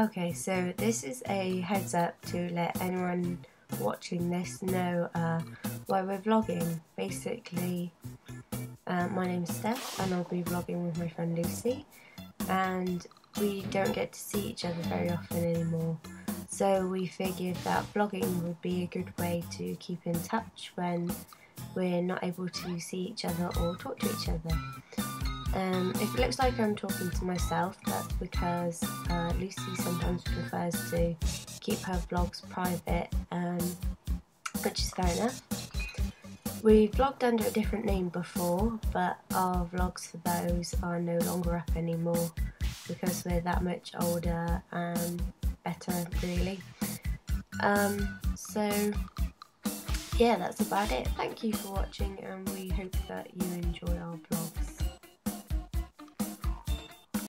Okay, so this is a heads up to let anyone watching this know uh, why we're vlogging. Basically, uh, my name's Steph and I'll be vlogging with my friend Lucie and we don't get to see each other very often anymore. So we figured that vlogging would be a good way to keep in touch when we're not able to see each other or talk to each other. Um, if it looks like I'm talking to myself, that's because uh, Lucie sometimes prefers to keep her vlogs private, um, which is fair enough. We vlogged under a different name before, but our vlogs for those are no longer up anymore because we're that much older and better, really. Um, so, yeah, that's about it. Thank you for watching, and we hope that you enjoy our vlog.